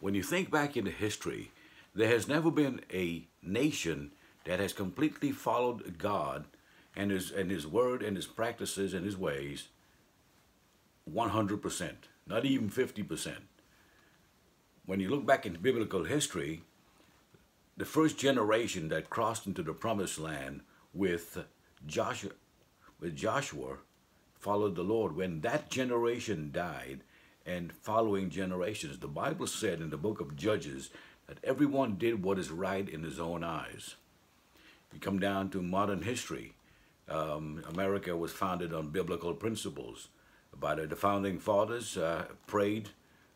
when you think back into history, there has never been a nation that has completely followed God and his and his word and his practices and his ways 100%, not even 50%. When you look back into biblical history, the first generation that crossed into the promised land with Joshua with Joshua followed the Lord. When that generation died and following generations, the Bible said in the book of Judges that everyone did what is right in his own eyes. You come down to modern history. Um, America was founded on biblical principles. By the, founding fathers uh, prayed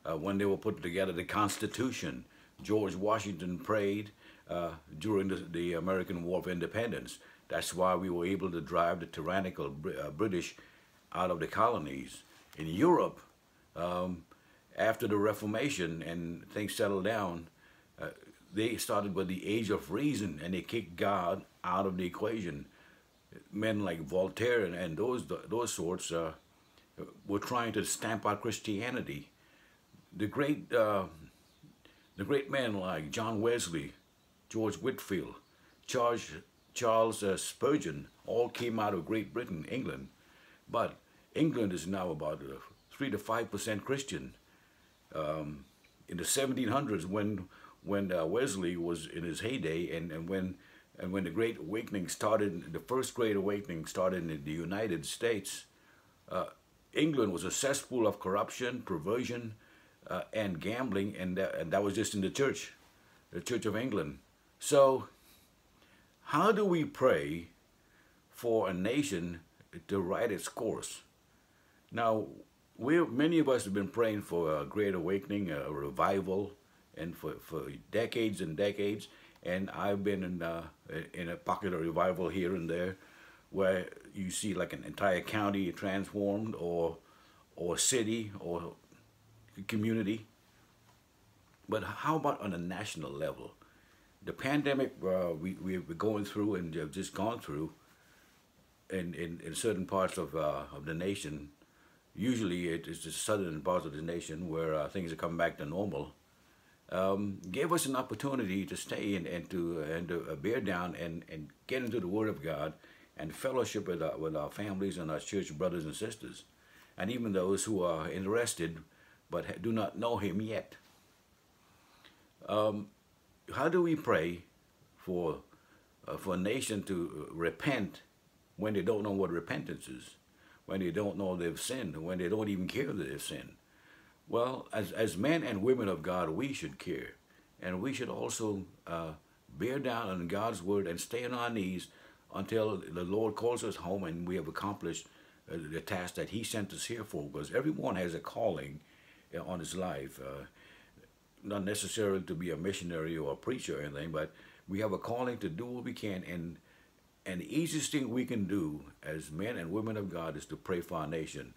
uh, when they were putting together the Constitution. George Washington prayed uh, during the, the, American War of Independence. That's why we were able to drive the tyrannical uh, British out of the colonies. In Europe, um, after the Reformation and things settled down, uh, they started with the Age of Reason and they kicked God out of the equation. Men like Voltaire and, and those those sorts uh, were trying to stamp out Christianity. The great uh, the great men like John Wesley, George Whitefield, Charles Charles uh, Spurgeon all came out of Great Britain, England, but England is now about uh, three to five percent Christian. Um, in the 1700s, when when uh, Wesley was in his heyday, and, and when and when the Great Awakening started, the first Great Awakening started in the United States, uh, England was a cesspool of corruption, perversion, uh, and gambling, and that, and that was just in the church, the Church of England. So, how do we pray for a nation to right its course? Now, we many of us have been praying for a great awakening, a revival, and for, for decades and decades. And I've been in, uh, in a popular revival here and there where you see like an entire county transformed or, or city or community. But how about on a national level? The pandemic uh, we, we're going through and have just gone through in, in, in certain parts of, uh, of the nation, usually it is the southern parts of the nation where uh, things are coming back to normal um, gave us an opportunity to stay and, and to and to uh, bear down and, and get into the Word of God and fellowship with our, with our families and our church brothers and sisters, and even those who are interested but do not know Him yet. Um, how do we pray for uh, for a nation to repent when they don't know what repentance is, when they don't know they've sinned, when they don't even care that they've sinned? Well, as, as men and women of God, we should care. And we should also uh, bear down on God's word and stay on our knees until the Lord calls us home and we have accomplished uh, the task that He sent us here for. Because everyone has a calling uh, on his life. Uh, not necessarily to be a missionary or a preacher or anything, but we have a calling to do what we can. And, and the easiest thing we can do as men and women of God is to pray for our nation,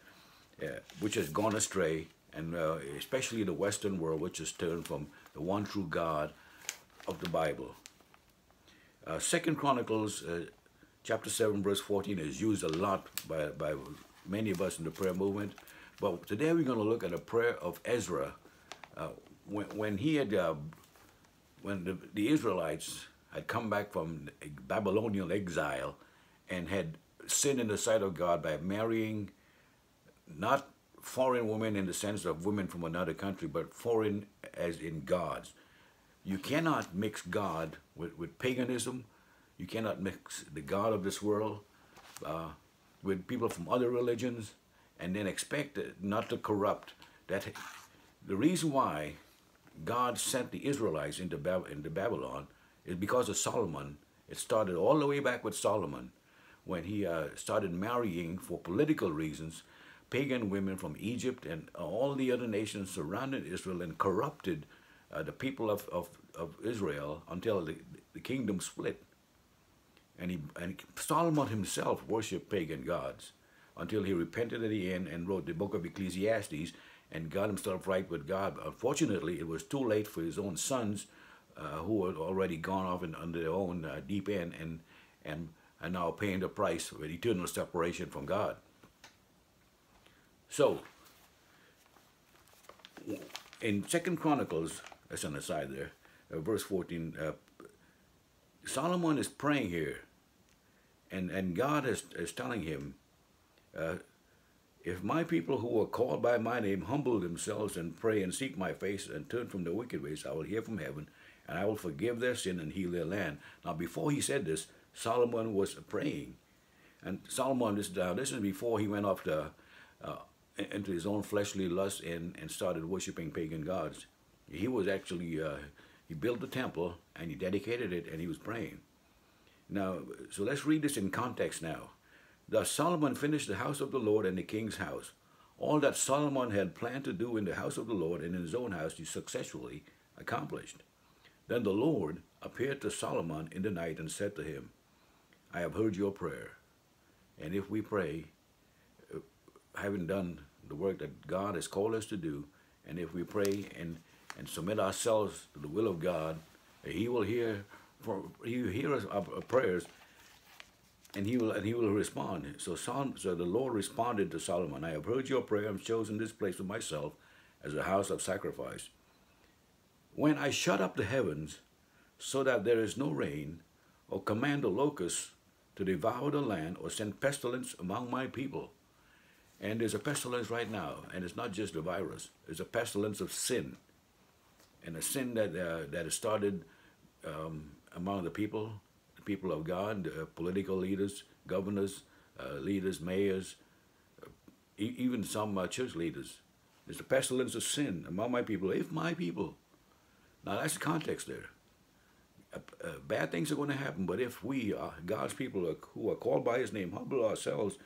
uh, which has gone astray and uh, especially the Western world, which has turned from the one true God of the Bible. Uh, Second Chronicles, uh, chapter seven, verse fourteen, is used a lot by by many of us in the prayer movement. But today we're going to look at a prayer of Ezra, uh, when when he had uh, when the, the Israelites had come back from Babylonian exile and had sinned in the sight of God by marrying not foreign women in the sense of women from another country, but foreign as in gods. You cannot mix God with, with paganism. You cannot mix the God of this world uh, with people from other religions and then expect not to corrupt. That The reason why God sent the Israelites into, Bab into Babylon is because of Solomon. It started all the way back with Solomon when he uh, started marrying for political reasons pagan women from Egypt and all the other nations surrounded Israel and corrupted uh, the people of, of, of Israel until the, the kingdom split. And, he, and Solomon himself worshipped pagan gods until he repented at the end and wrote the book of Ecclesiastes and got himself right with God. Unfortunately, it was too late for his own sons uh, who had already gone off in, under their own uh, deep end and, and are now paying the price with eternal separation from God. So, in Second Chronicles that's on the side there. Uh, verse 14. Uh, Solomon is praying here, and, and God is, is telling him, uh, If my people who are called by my name humble themselves and pray and seek my face and turn from their wicked ways, I will hear from heaven and I will forgive their sin and heal their land. Now, before he said this, Solomon was praying. And Solomon, this, uh, this is before he went off to, uh, into his own fleshly lust and, and started worshiping pagan gods. He was actually, uh, he built the temple and he dedicated it and he was praying. Now, so let's read this in context now. Thus Solomon finished the house of the Lord and the king's house. All that Solomon had planned to do in the house of the Lord and in his own house he successfully accomplished. Then the Lord appeared to Solomon in the night and said to him, I have heard your prayer. And if we pray, uh, having done the work that God has called us to do, and if we pray and, and submit ourselves to the will of God, He will hear for He will hear our prayers, and He will and He will respond. So so the Lord responded to Solomon, I have heard your prayer I've chosen this place for myself as a house of sacrifice. When I shut up the heavens so that there is no rain, or command the locusts to devour the land, or send pestilence among my people. And there's a pestilence right now, and it's not just a virus. It's a pestilence of sin, and a sin that uh, that has started um, among the people, the people of God, uh, political leaders, governors, uh, leaders, mayors, e- even some uh, church leaders. There's a pestilence of sin among my people. If my people now that's the context there. Uh, uh, bad things are going to happen, but if we, uh, God's people are, who are called by His name, humble ourselves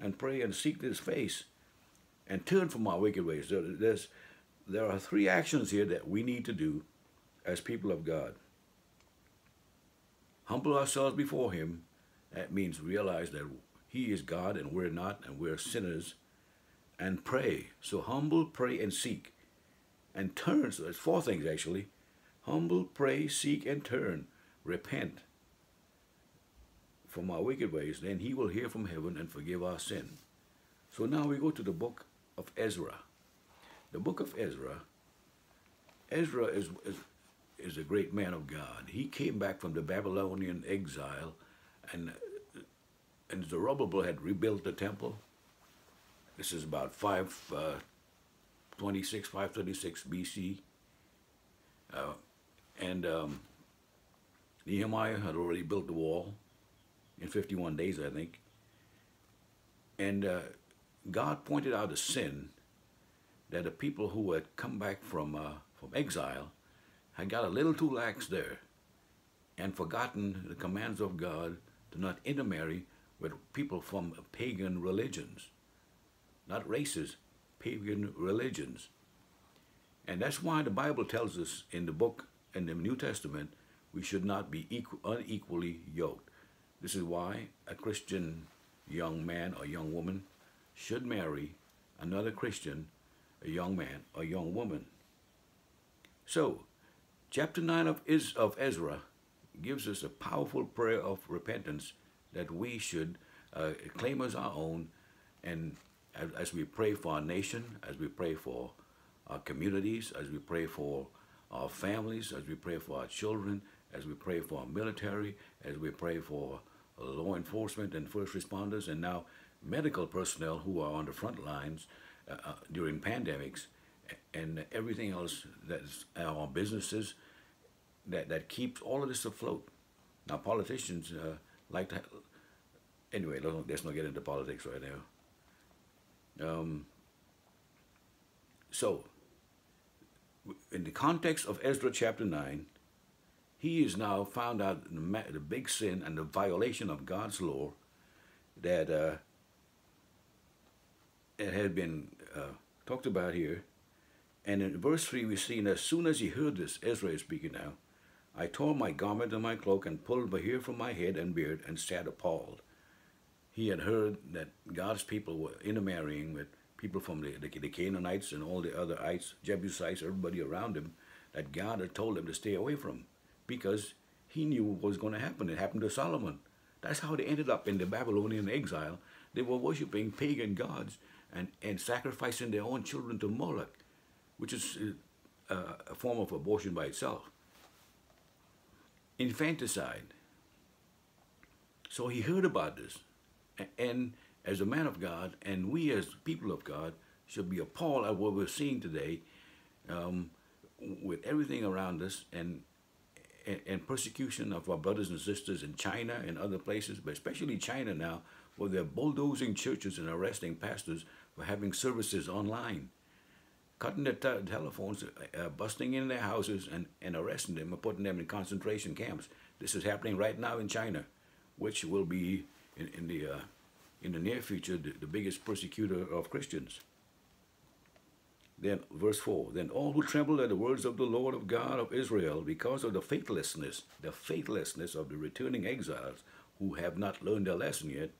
and pray and seek His face and turn from our wicked ways, there, there's, there are three actions here that we need to do as people of God. Humble ourselves before Him. That means realize that He is God and we're not, and we're sinners. And pray. So humble, pray, and seek. And turn. So there's four things actually humble, pray, seek, and turn, repent from our wicked ways, then he will hear from heaven and forgive our sin. So now we go to the book of Ezra. The book of Ezra, Ezra is, is, is a great man of God. He came back from the Babylonian exile, and, and Zerubbabel had rebuilt the temple. This is about 526, uh, 536 BC. And um, Nehemiah had already built the wall in 51 days, I think. And uh, God pointed out a sin that the people who had come back from, uh, from exile had got a little too lax there and forgotten the commands of God to not intermarry with people from pagan religions, not races, pagan religions. And that's why the Bible tells us in the book in the New Testament, we should not be equal, unequally yoked. This is why a Christian young man or young woman should marry another Christian, a young man or young woman. So, chapter 9 of, Is, of Ezra gives us a powerful prayer of repentance that we should uh, claim as our own and as, as we pray for our nation, as we pray for our communities, as we pray for our families, as we pray for our children, as we pray for our military, as we pray for law enforcement and first responders, and now medical personnel who are on the front lines uh, uh, during pandemics, and everything else that's our businesses that, that keeps all of this afloat. Now, politicians uh, like to. Anyway, let's not get into politics right now. Um, so, in the context of Ezra chapter 9, he is now found out the big sin and the violation of God's law that uh, it had been uh, talked about here. And in verse 3, we see, and as soon as he heard this, Ezra is speaking now, I tore my garment and my cloak and pulled my hair from my head and beard and sat appalled. He had heard that God's people were intermarrying with people from the, the, the Canaanites and all the other ites, Jebusites, everybody around him, that God had told them to stay away from because he knew what was going to happen. It happened to Solomon. That's how they ended up in the Babylonian exile. They were worshiping pagan gods and, and sacrificing their own children to Moloch, which is uh, a form of abortion by itself. Infanticide. So he heard about this. And as a man of God, and we as people of God, should be appalled at what we're seeing today um, with everything around us and, and, and persecution of our brothers and sisters in China and other places, but especially China now, where they're bulldozing churches and arresting pastors for having services online, cutting their te- telephones, uh, uh, busting in their houses, and, and arresting them and putting them in concentration camps. This is happening right now in China, which will be in, in the uh, in the near future the, the biggest persecutor of Christians. Then, verse 4 Then all who trembled at the words of the Lord of God of Israel, because of the faithlessness, the faithlessness of the returning exiles who have not learned their lesson yet,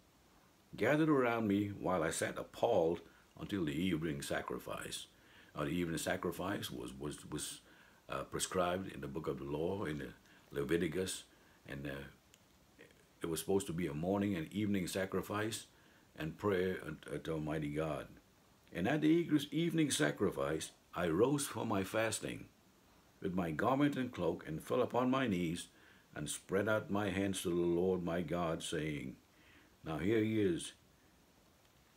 gathered around me while I sat appalled until the evening sacrifice. Now, the evening sacrifice was, was, was uh, prescribed in the book of the law, in the Leviticus, and uh, it was supposed to be a morning and evening sacrifice and prayer to Almighty God. And at the evening sacrifice, I rose from my fasting with my garment and cloak and fell upon my knees and spread out my hands to the Lord my God, saying, Now here he is.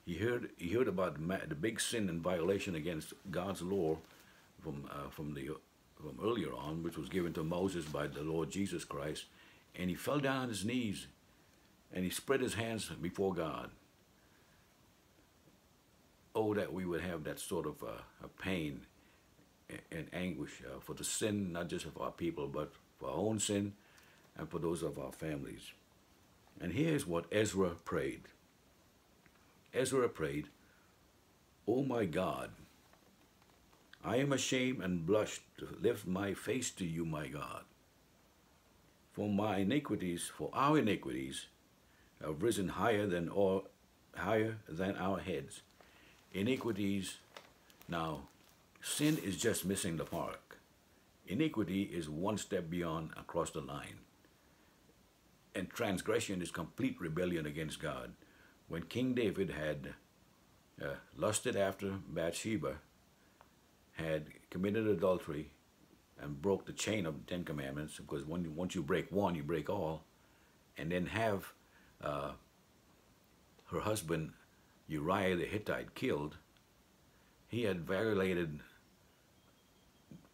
He heard, he heard about the big sin and violation against God's law from, uh, from, the, from earlier on, which was given to Moses by the Lord Jesus Christ. And he fell down on his knees and he spread his hands before God oh, that we would have that sort of uh, pain and anguish uh, for the sin, not just of our people, but for our own sin and for those of our families. And here's what Ezra prayed Ezra prayed, Oh my God, I am ashamed and blush to lift my face to you, my God. For my iniquities, for our iniquities, have risen higher than all, higher than our heads iniquities. Now, sin is just missing the mark. Iniquity is one step beyond across the line. And transgression is complete rebellion against God. When King David had uh, lusted after Bathsheba, had committed adultery, and broke the chain of the Ten Commandments, because when, once you break one, you break all, and then have uh, her husband Uriah the Hittite killed, he had violated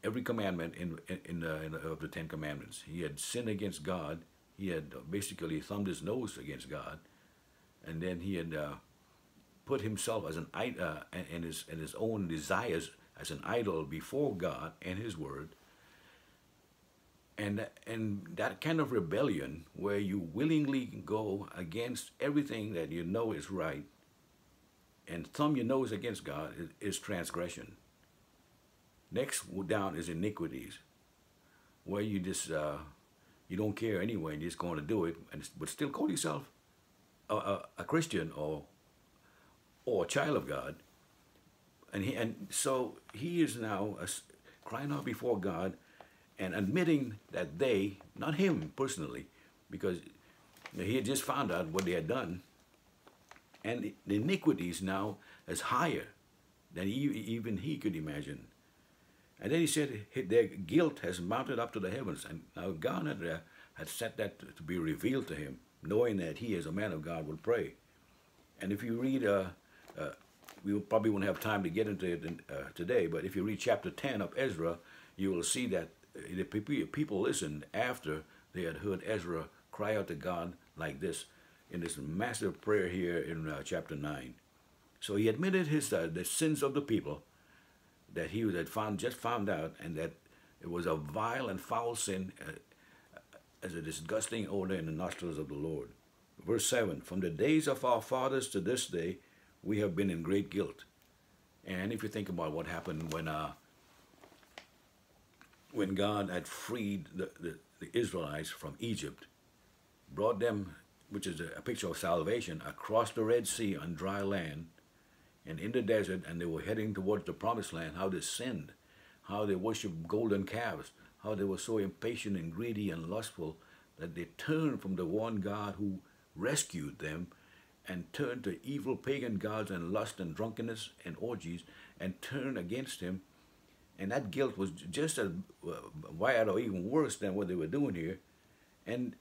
every commandment in, in, in, the, in the, of the Ten Commandments. He had sinned against God. He had basically thumbed his nose against God, and then he had uh, put himself as an uh, and his and his own desires as an idol before God and His Word. And and that kind of rebellion, where you willingly go against everything that you know is right, and thumb your nose against God is, is transgression. Next down is iniquities, where you just uh, you don't care anyway and you're just going to do it, and but still call yourself a, a, a Christian or or a child of God. And he and so he is now a, crying out before God and admitting that they, not him personally, because he had just found out what they had done and the iniquities now is higher than even he could imagine. And then he said their guilt has mounted up to the heavens, and now God had, had set that to be revealed to him, knowing that he, as a man of God, would pray. And if you read, uh, uh, we probably won't have time to get into it in, uh, today, but if you read chapter 10 of Ezra, you will see that the people listened after they had heard Ezra cry out to God like this in this massive prayer here in uh, chapter 9. So he admitted his uh, the sins of the people that he had found just found out, and that it was a vile and foul sin uh, as a disgusting odor in the nostrils of the Lord. Verse 7 From the days of our fathers to this day, we have been in great guilt. And if you think about what happened when uh, when God had freed the, the, the Israelites from Egypt, brought them which is a picture of salvation, across the Red Sea on dry land and in the desert, and they were heading towards the promised land, how they sinned, how they worshiped golden calves, how they were so impatient and greedy and lustful that they turned from the one God who rescued them and turned to evil pagan gods and lust and drunkenness and orgies and turned against him and that guilt was just as uh, bad or even worse than what they were doing here, and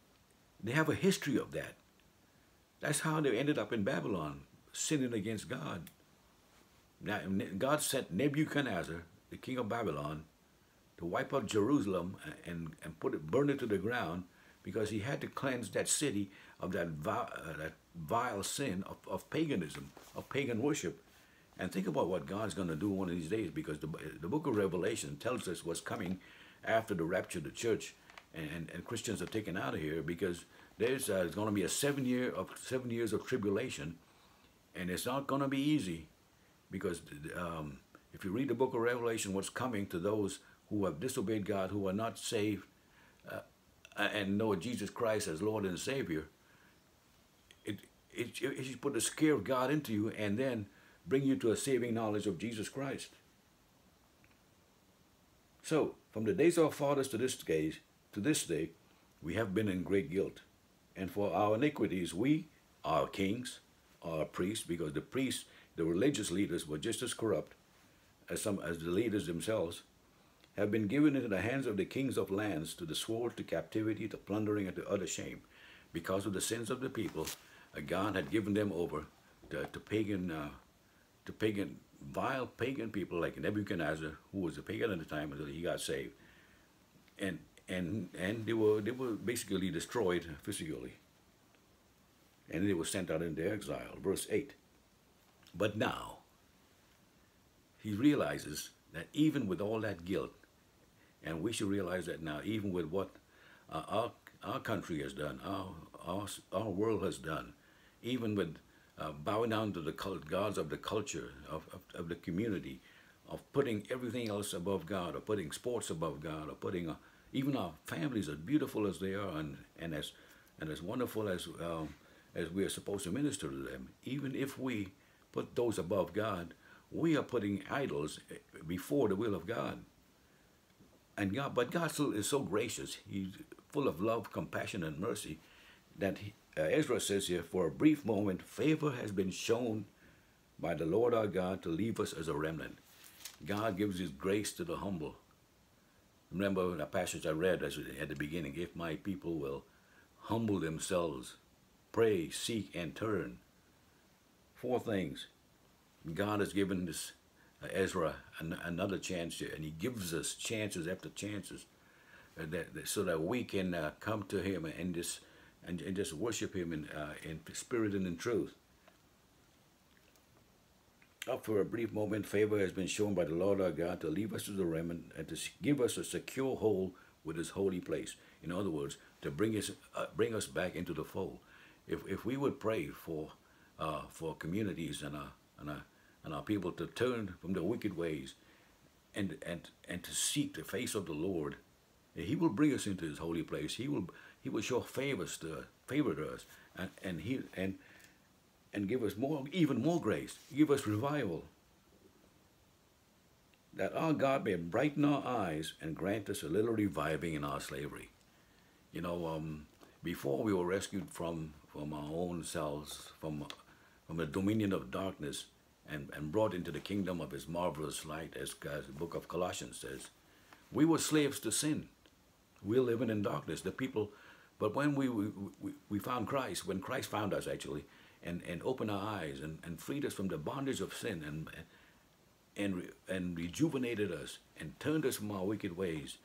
they have a history of that. That's how they ended up in Babylon, sinning against God. Now, God sent Nebuchadnezzar, the king of Babylon, to wipe out Jerusalem and, and put it, burn it to the ground because he had to cleanse that city of that vile, uh, that vile sin of, of paganism, of pagan worship. And think about what God's going to do one of these days because the, the book of Revelation tells us what's coming after the rapture of the church and, and Christians are taken out of here because there's, uh, going to be a seven year of seven years of tribulation and it's not going to be easy because um, if you read the book of Revelation, what's coming to those who have disobeyed God, who are not saved, uh, and know Jesus Christ as Lord and Savior, it, it, it should put the scare of God into you and then bring you to a saving knowledge of Jesus Christ. So, from the days of our fathers to this day, to this day, we have been in great guilt. And for our iniquities, we, our kings, our priests, because the priests, the religious leaders, were just as corrupt as some as the leaders themselves, have been given into the hands of the kings of lands, to the sword, to captivity, to plundering, and to utter shame. Because of the sins of the people, God had given them over to, to pagan, uh, to pagan, vile pagan people like Nebuchadnezzar, who was a pagan at the time until he got saved, and and and they were they were basically destroyed physically, and they were sent out into exile. Verse eight. But now, he realizes that even with all that guilt, and we should realize that now, even with what uh, our, our country has done, our, our, our world has done, even with uh, bowing down to the cult, gods of the culture, of, of, of, the community, of putting everything else above God, or putting sports above God, or putting uh, even our families, as beautiful as they are, and, and as and as wonderful as um, as we are supposed to minister to them, even if we put those above God, we are putting idols eh, before the will of God. And God, but God is so gracious. He's full of love, compassion, and mercy that he, uh, Ezra says here, for a brief moment, favor has been shown by the Lord our God to leave us as a remnant. God gives his grace to the humble. Remember the passage I read as at the beginning, if my people will humble themselves, pray, seek, and turn. Four things. God has given this uh, Ezra an, another chance, here, and he gives us chances after chances uh, that, that, so that we can uh, come to him and just and, and just worship him in, uh, in spirit and in truth. Up for a brief moment, favor has been shown by the Lord our God to leave us as a remnant and to give us a secure hold with his holy place. In other words, to bring us, uh, bring us back into the fold. If, if we would pray for, uh, for communities and our, and our and our people to turn from their wicked ways and, and, and to seek the face of the Lord. He will bring us into his holy place. He will he will show favors to favor to us and, and he and and give us more even more grace. Give us revival. That our God may brighten our eyes and grant us a little reviving in our slavery. You know, um, before we were rescued from from our own selves, from from the dominion of darkness, and, and brought into the kingdom of his marvelous light, as, as the book of Colossians says. We were slaves to sin. We we're living in darkness. The people, but when we, we, we found Christ, when Christ found us actually, and, and opened our eyes and, and freed us from the bondage of sin and, and, and rejuvenated us and turned us from our wicked ways,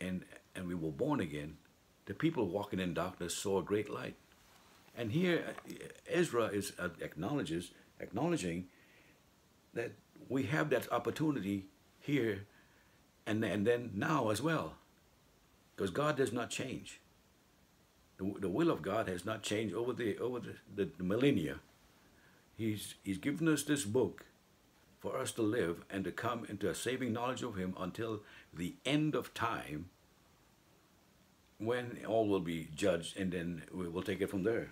and, and we were born again, the people walking in darkness saw a great light. And here Ezra is, uh, acknowledges acknowledging that we have that opportunity here and, and then now as well. Because God does not change. The, the will of God has not changed over the over the, the, the millennia. He's, he's given us this book for us to live and to come into a saving knowledge of Him until the end of time when all will be judged and then we will take it from there.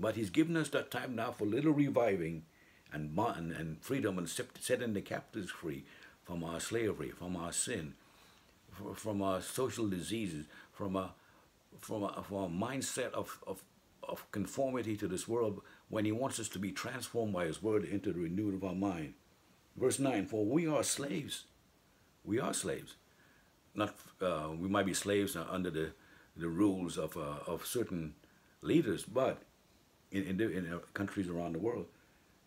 But he's given us that time now for little reviving and, and freedom and setting the captives free from our slavery, from our sin, from our social diseases, from a, from a, from a mindset of, of, of conformity to this world when he wants us to be transformed by his word into the renewal of our mind. Verse 9 For we are slaves. We are slaves. Not uh, We might be slaves under the, the rules of, uh, of certain leaders, but in, in, the, in countries around the world.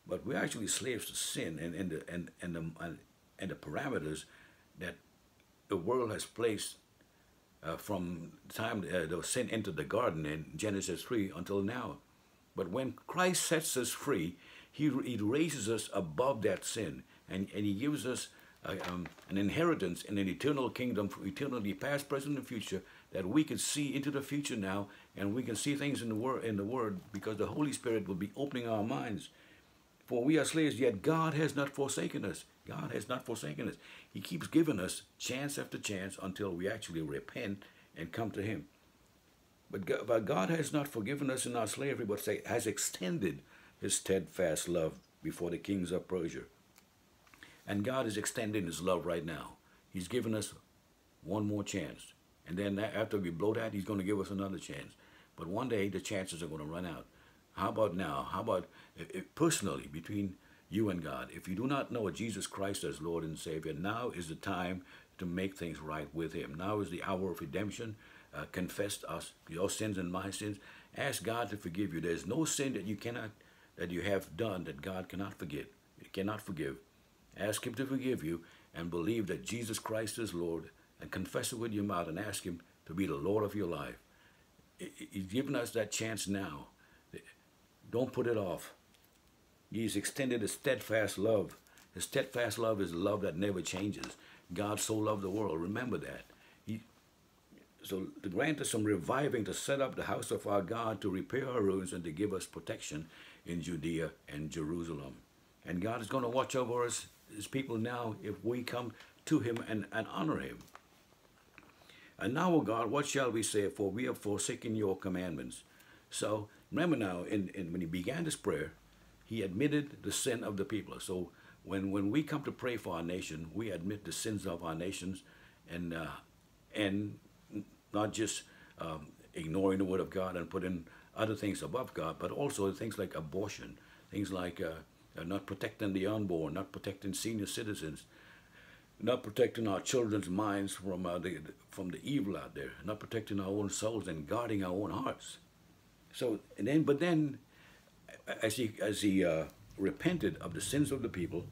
But we're actually slaves to sin and, and, the, and, and, the, and the parameters that the world has placed uh, from the time uh, the sin entered the garden in Genesis 3 until now. But when Christ sets us free, he, he raises us above that sin and, and he gives us uh, um, an inheritance in an eternal kingdom for eternity past, present, and future that we can see into the future now and we can see things in the word in the word because the Holy Spirit will be opening our minds. For we are slaves, yet God has not forsaken us. God has not forsaken us. He keeps giving us chance after chance until we actually repent and come to Him. But God, has not forgiven us in our slavery, but has extended His steadfast love before the kings of Persia. And God is extending His love right now. He's given us one more chance. And then after we blow that, He's going to give us another chance. But one day the chances are going to run out. How about now? How about personally between you and God? If you do not know Jesus Christ as Lord and Savior, now is the time to make things right with Him. Now is the hour of redemption. Uh, confess us your sins and my sins. Ask God to forgive you. There's no sin that you cannot that you have done that God cannot forgive. He cannot forgive. Ask Him to forgive you and believe that Jesus Christ is Lord and confess it with your mouth and ask Him to be the Lord of your life. He's given us that chance now. Don't put it off. He's extended his steadfast love. His steadfast love is love that never changes. God so loved the world. Remember that. He, so to grant us some reviving to set up the house of our God, to repair our ruins, and to give us protection in Judea and Jerusalem. And God is going to watch over us, his people now, if we come to him and, and honor him. And now, O God, what shall we say? For we have forsaken your commandments. So remember now, in, in, when he began this prayer, he admitted the sin of the people. So when, when we come to pray for our nation, we admit the sins of our nations and, uh, and not just um, ignoring the word of God and putting other things above God, but also things like abortion, things like uh, not protecting the unborn, not protecting senior citizens, not protecting our children's minds from uh, the from the evil out there, not protecting our own souls and guarding our own hearts. So and then, but then, as he as he uh, repented of the sins of the people,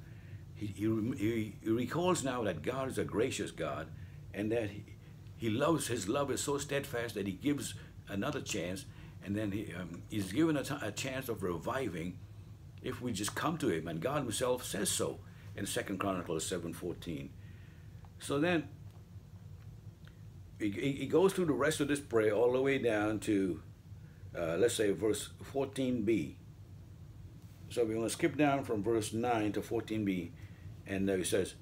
he, he he recalls now that God is a gracious God, and that he, he loves his love is so steadfast that he gives another chance, and then he um, he's given a, a chance of reviving, if we just come to him, and God Himself says so in Second Chronicles 7.14. So then, he, he goes through the rest of this prayer all the way down to, uh, let's say, verse 14b. So we're going to skip down from verse 9 to 14b, and there he says,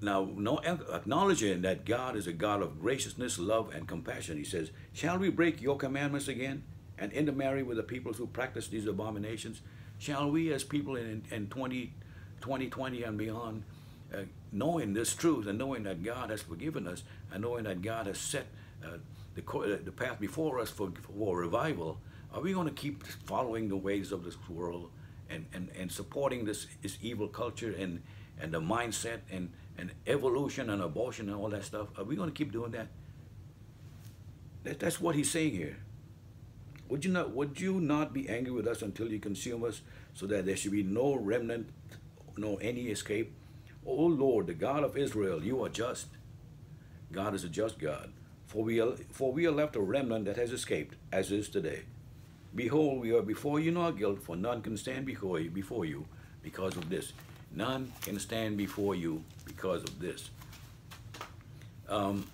now, no, acknowledging that God is a God of graciousness, love, and compassion, he says, Shall we break your commandments again and intermarry with the peoples who practice these abominations? Shall we, as people in, in 20, 2020 and beyond, uh, knowing this truth and knowing that God has forgiven us and knowing that God has set uh, the, uh, the path before us for, for revival, are we going to keep following the ways of this world and, and, and supporting this, this evil culture and, and the mindset and, and evolution and abortion and all that stuff? Are we going to keep doing that? that that's what he's saying here. Would you not would you not be angry with us until you consume us, so that there should be no remnant, no any escape? O Lord, the God of Israel, you are just. God is a just God. For we are, for we are left a remnant that has escaped, as is today. Behold, we are before you in our guilt, for none can stand before you, before you because of this. None can stand before you because of this. Um,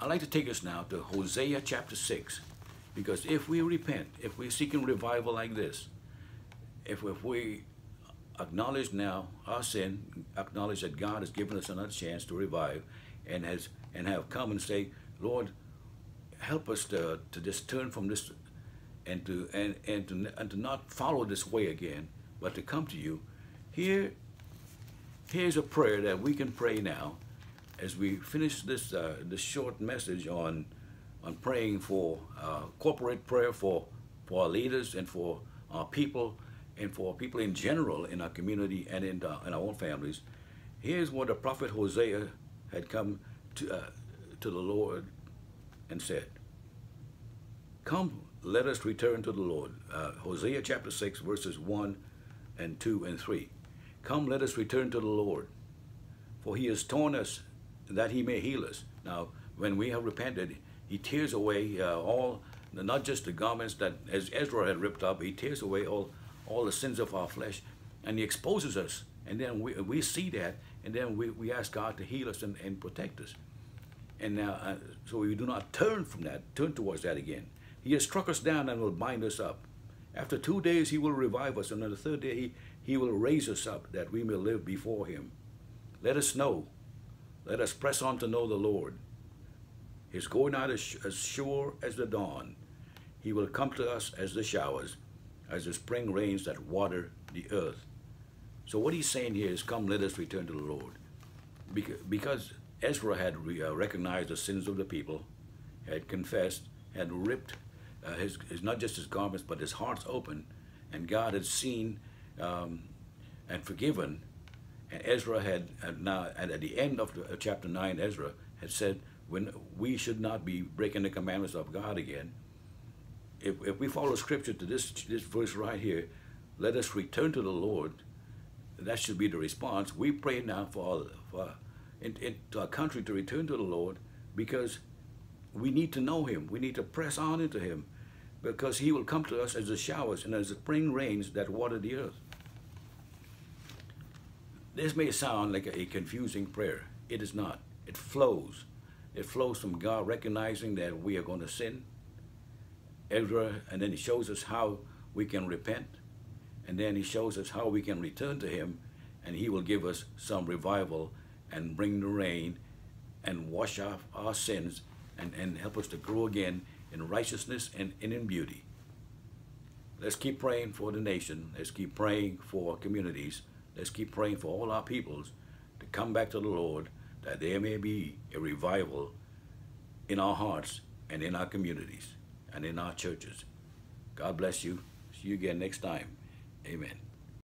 I'd like to take us now to Hosea chapter 6. Because if we repent, if we're seeking revival like this, if, if we acknowledge now our sin, acknowledge that God has given us another chance to revive, and has and have come and say, Lord, help us to, to just turn from this and to and, and to and to not follow this way again, but to come to you. Here, here's a prayer that we can pray now as we finish this uh, this short message on on praying for uh, corporate prayer for, for our leaders and for our people and for people in general in our community and in, in our own families. Here's what the prophet Hosea had come to, uh, to the Lord and said, Come, let us return to the Lord. Uh, Hosea chapter 6, verses 1 and 2 and 3. Come, let us return to the Lord, for he has torn us that he may heal us. Now, when we have repented, he tears away uh, all, not just the garments that, as Ezra had ripped up, he tears away all, all the sins of our flesh, and he exposes us. And then we, we see that, and then we, we ask God to heal us and, and protect us. And now, uh, so we do not turn from that, turn towards that again. He has struck us down and will bind us up. After two days, he will revive us, and on the third day, he, will raise us up that we may live before him. Let us know. Let us press on to know the Lord. His going out is as sure as the dawn. He will come to us as the showers, as the spring rains that water the earth. So what he's saying here is, come, let us return to the Lord. Because Ezra had uh, recognized the sins of the people, had confessed, had ripped uh, his, his, not just his garments, but his heart's open, and God had seen um, and forgiven. And Ezra had, had now, and at the end of the, uh, chapter 9, Ezra had said, when we should not be breaking the commandments of God again. If, if we follow scripture to this, this verse right here, let us return to the Lord. That should be the response. We pray now for, for in, in, our country to return to the Lord because we need to know Him. We need to press on into Him because He will come to us as the showers and as the spring rains that water the earth. This may sound like a, confusing prayer. It is not. It flows it flows from God recognizing that we are going to sin. Ezra, and then he shows us how we can repent. And then he shows us how we can return to him. And he will give us some revival and bring the rain and wash off our sins and, and help us to grow again in righteousness and, and in beauty. Let's keep praying for the nation. Let's keep praying for communities. Let's keep praying for all our peoples to come back to the Lord that there may be a revival in our hearts and in our communities and in our churches. God bless you. See you again next time. Amen.